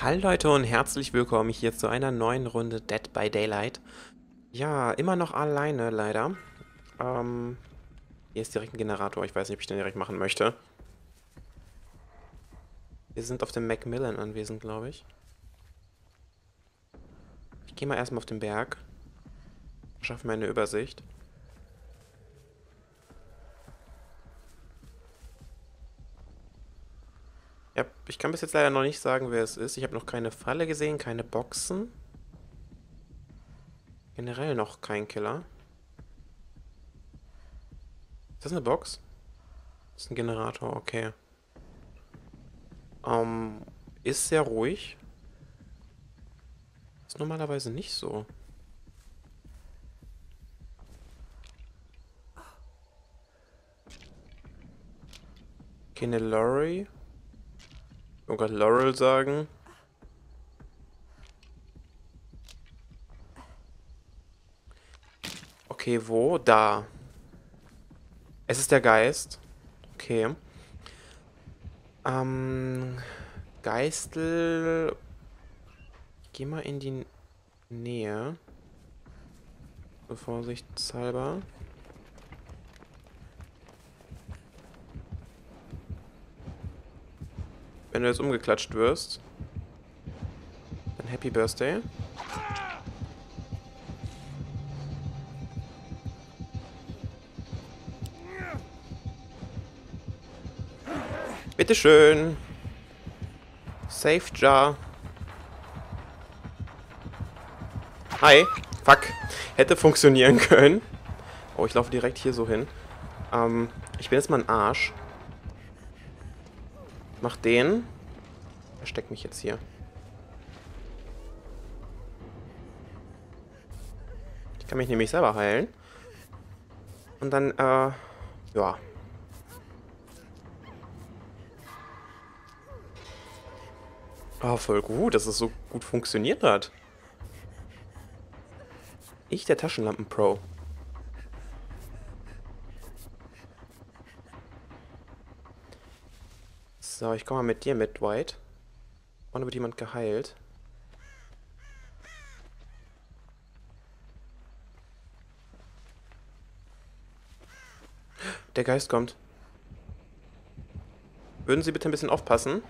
Hallo Leute und herzlich willkommen hier zu einer neuen Runde Dead by Daylight. Ja, immer noch alleine leider. Ähm, hier ist direkt ein Generator, ich weiß nicht, ob ich den direkt machen möchte. Wir sind auf dem Macmillan anwesend, glaube ich. Ich gehe mal erstmal auf den Berg. Schaffe mir eine Übersicht. Ja, ich kann bis jetzt leider noch nicht sagen, wer es ist. Ich habe noch keine Falle gesehen, keine Boxen. Generell noch kein Killer. Ist das eine Box? Das ist ein Generator, okay. Ähm, ist sehr ruhig. Ist normalerweise nicht so. Keine Lorry. Oh Gott, Laurel sagen. Okay, wo? Da. Es ist der Geist. Okay. Ähm, Geistel. Geh mal in die Nähe. Vorsichtshalber. Wenn du jetzt umgeklatscht wirst, dann Happy Birthday. Bitteschön. Safe Jar. Hi. Fuck. Hätte funktionieren können. Oh, ich laufe direkt hier so hin. Ähm, ich bin jetzt mal ein Arsch. Mach den. Versteck mich jetzt hier. Ich kann mich nämlich selber heilen. Und dann, äh, ja. Oh, voll gut, dass es so gut funktioniert hat. Ich, der Taschenlampen-Pro. So, ich komme mal mit dir mit, White. Und wird jemand geheilt. Der Geist kommt. Würden Sie bitte ein bisschen aufpassen?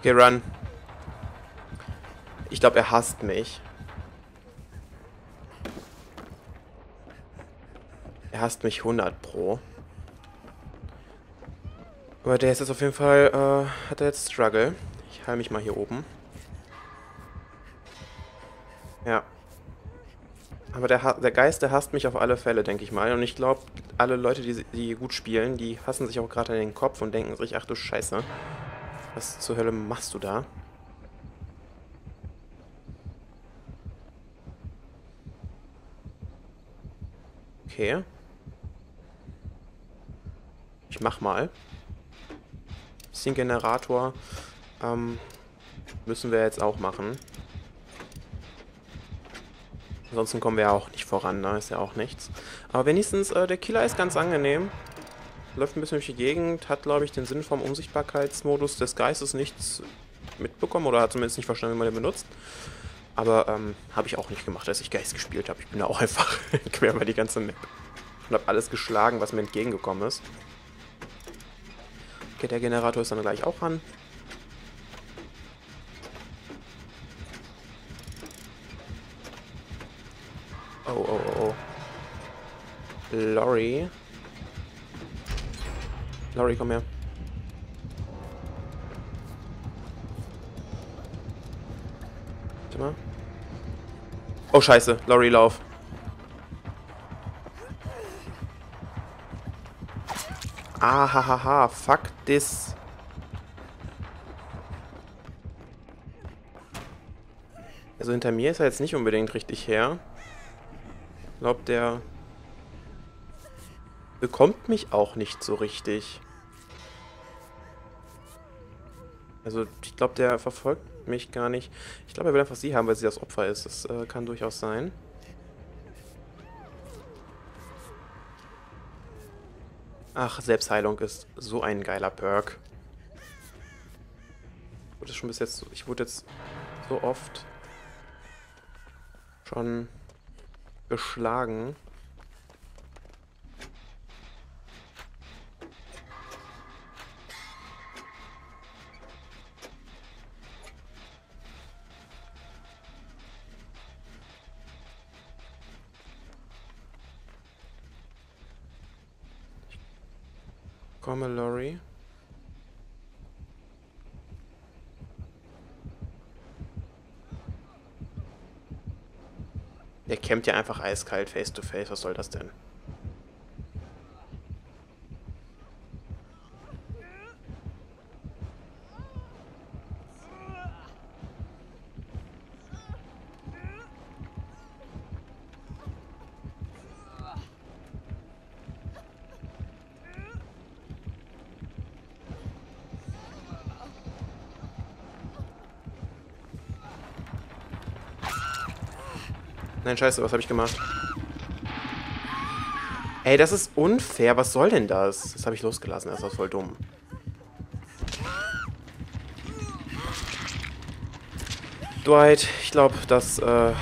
Okay, run. Ich glaube, er hasst mich. Er hasst mich 100 pro. Aber der ist jetzt auf jeden Fall, äh, hat er jetzt Struggle. Ich heile mich mal hier oben. Ja. Aber der, der Geist, der hasst mich auf alle Fälle, denke ich mal. Und ich glaube, alle Leute, die, die gut spielen, die hassen sich auch gerade an den Kopf und denken sich, ach du Scheiße. Was zur Hölle machst du da? Okay. Ich mach mal. Bisschen Generator. Ähm, müssen wir jetzt auch machen. Ansonsten kommen wir ja auch nicht voran, da ne? ist ja auch nichts. Aber wenigstens, äh, der Killer ist ganz angenehm läuft ein bisschen durch die Gegend, hat, glaube ich, den Sinn vom Unsichtbarkeitsmodus des Geistes nichts mitbekommen oder hat zumindest nicht verstanden, wie man den benutzt. Aber ähm, habe ich auch nicht gemacht, als ich Geist gespielt habe. Ich bin da auch einfach quer über die ganze Map. Und habe alles geschlagen, was mir entgegengekommen ist. Okay, der Generator ist dann gleich auch ran. Oh, oh, oh, oh. Lorry. Laurie, komm her. Warte mal. Oh, scheiße. Laurie, lauf. Ah, Fuck this. Also hinter mir ist er jetzt nicht unbedingt richtig her. Ich glaube, der bekommt mich auch nicht so richtig. Also ich glaube, der verfolgt mich gar nicht. Ich glaube, er will einfach sie haben, weil sie das Opfer ist. Das äh, kann durchaus sein. Ach, Selbstheilung ist so ein geiler Perk. Ich wurde schon bis jetzt, ich wurde jetzt so oft schon geschlagen. Komme, Lori. Der kämmt ja einfach eiskalt face to face. Was soll das denn? Nein, scheiße, was habe ich gemacht? Ey, das ist unfair. Was soll denn das? Das habe ich losgelassen. Das ist voll dumm. Dwight, ich glaube, das äh,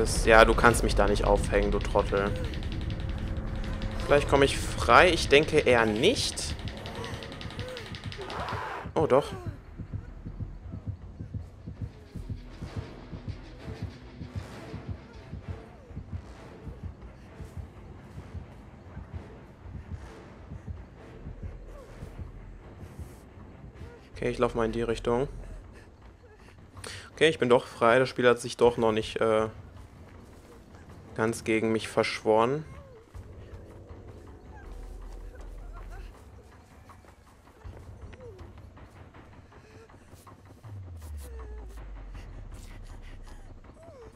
ist... Ja, du kannst mich da nicht aufhängen, du Trottel. Vielleicht komme ich frei. Ich denke eher nicht. Oh, doch. Ich laufe mal in die Richtung. Okay, ich bin doch frei. Das Spiel hat sich doch noch nicht äh, ganz gegen mich verschworen.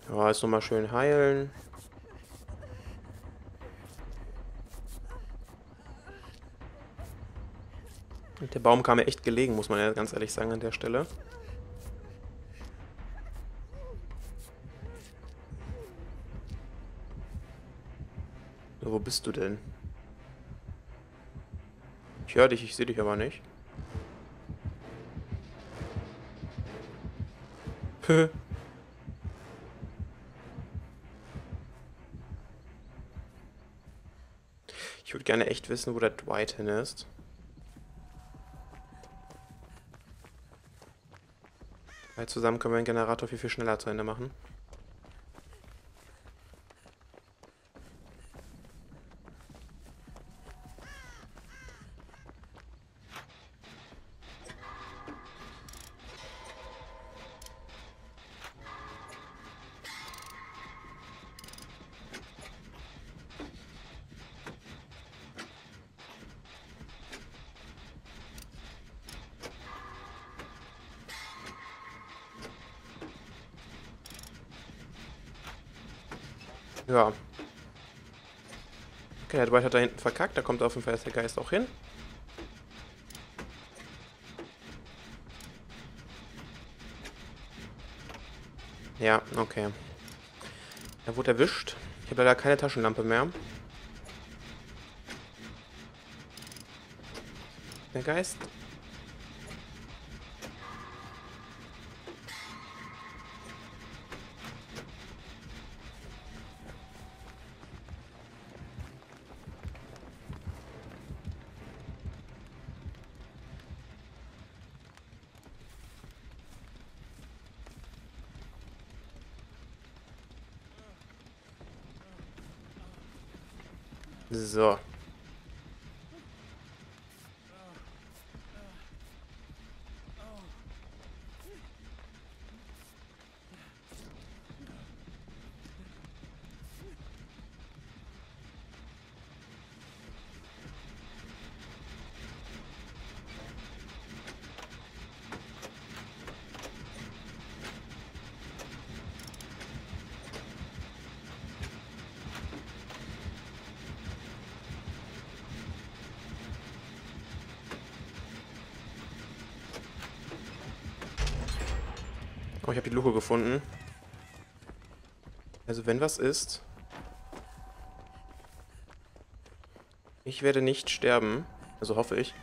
Ja, jetzt nochmal schön heilen. Der Baum kam mir echt gelegen, muss man ja ganz ehrlich sagen an der Stelle. Wo bist du denn? Ich höre dich, ich sehe dich aber nicht. ich würde gerne echt wissen, wo der Dwight hin ist. Weil zusammen können wir den Generator viel, viel schneller zu Ende machen. Ja. Okay, der Dwight hat da hinten verkackt. Da kommt auf jeden Fall der Geist auch hin. Ja, okay. Er wurde erwischt. Ich habe leider keine Taschenlampe mehr. Der Geist So. Oh, ich habe die Luke gefunden. Also wenn was ist... Ich werde nicht sterben. Also hoffe ich.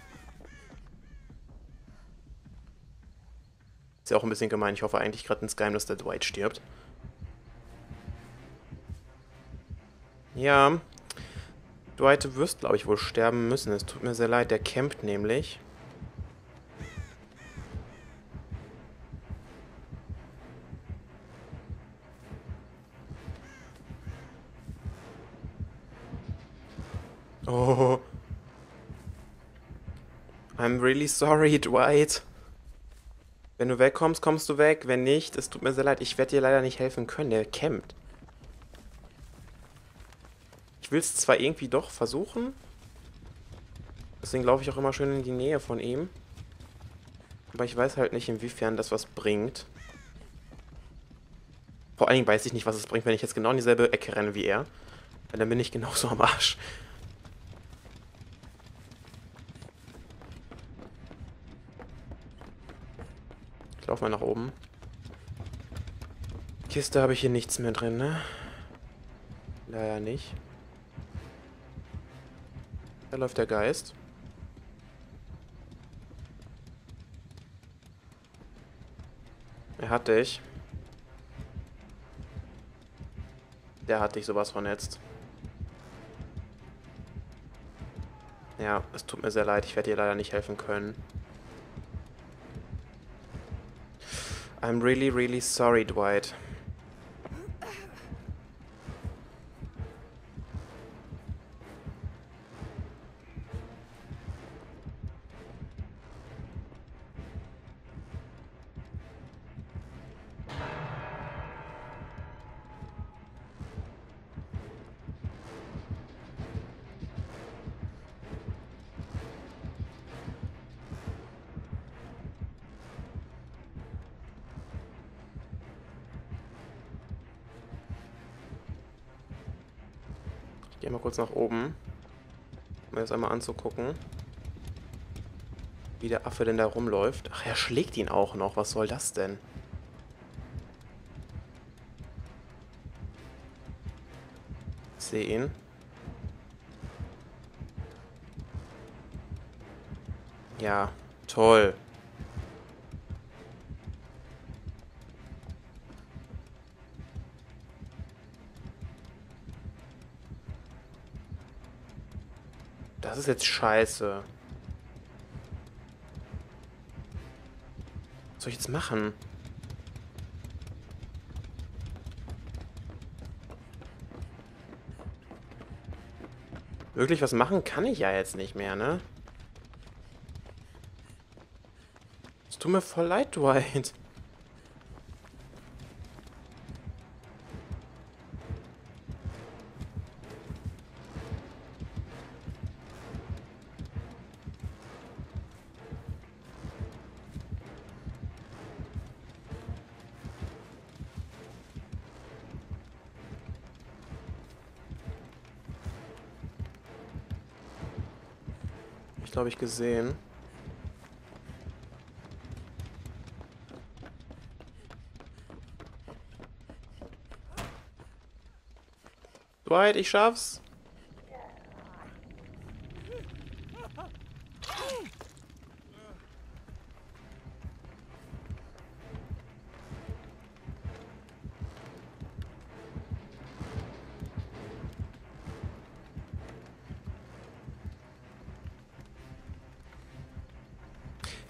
Ist ja auch ein bisschen gemein. Ich hoffe eigentlich gerade ins Geheim, dass der Dwight stirbt. Ja. Dwight, wirst, glaube ich, wohl sterben müssen. Es tut mir sehr leid. Der campt nämlich. Oh. I'm really sorry, Dwight. Wenn du wegkommst, kommst du weg. Wenn nicht, es tut mir sehr leid. Ich werde dir leider nicht helfen können. Der campt. Ich will es zwar irgendwie doch versuchen. Deswegen laufe ich auch immer schön in die Nähe von ihm. Aber ich weiß halt nicht, inwiefern das was bringt. Vor allen Dingen weiß ich nicht, was es bringt, wenn ich jetzt genau in dieselbe Ecke renne wie er. Weil dann bin ich genauso am Arsch. Laufe mal nach oben. Kiste habe ich hier nichts mehr drin, ne? Leider nicht. Da läuft der Geist. Er hat dich. Der hat dich sowas vernetzt. Ja, es tut mir sehr leid, ich werde dir leider nicht helfen können. I'm really, really sorry, Dwight. Gehe mal kurz nach oben, um mir das einmal anzugucken. Wie der Affe denn da rumläuft. Ach, er schlägt ihn auch noch. Was soll das denn? Ich sehe ihn. Ja, toll. Das ist jetzt scheiße. Was soll ich jetzt machen? Wirklich was machen kann ich ja jetzt nicht mehr, ne? Es tut mir voll leid, Dwight. Glaube ich, gesehen. Dwight, ich schaff's.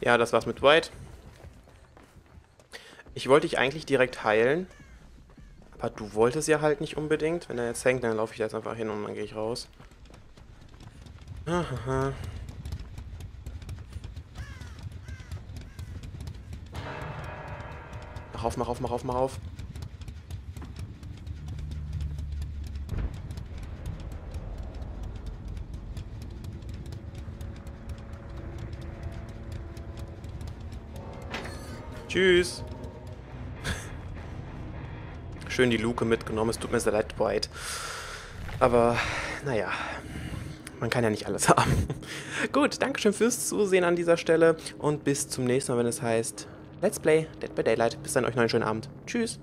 Ja, das war's mit White. Ich wollte dich eigentlich direkt heilen. Aber du wolltest ja halt nicht unbedingt. Wenn er jetzt hängt, dann laufe ich jetzt einfach hin und dann gehe ich raus. Aha. Mach auf, mach auf, mach auf, mach auf. Tschüss. Schön die Luke mitgenommen. Es tut mir sehr leid, White. Aber, naja. Man kann ja nicht alles haben. Gut, Dankeschön fürs Zusehen an dieser Stelle und bis zum nächsten Mal, wenn es heißt Let's Play Dead by Daylight. Bis dann euch noch einen schönen Abend. Tschüss.